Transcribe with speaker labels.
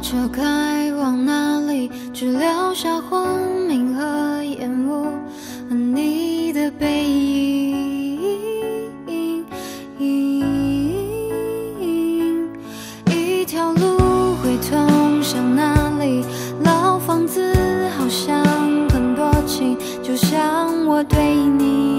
Speaker 1: 车该往哪里，只留下光明和烟雾，和你的背影。一条路会通向哪里？老房子好像很多情，就像我对你。